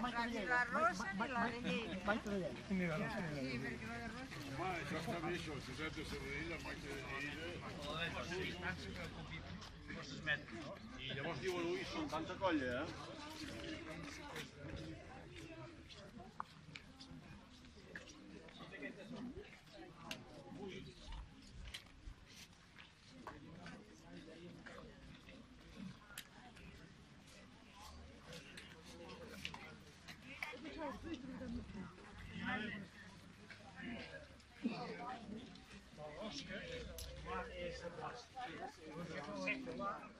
la, ni la rosa ni la de llei. Quindi la rossa Sì, nera. perché quella rossa... Ma esattamente, il Giuseppe Serrella, Mike I llavors diu a lui, són tanta colla, eh? Nossa, mas essa lá.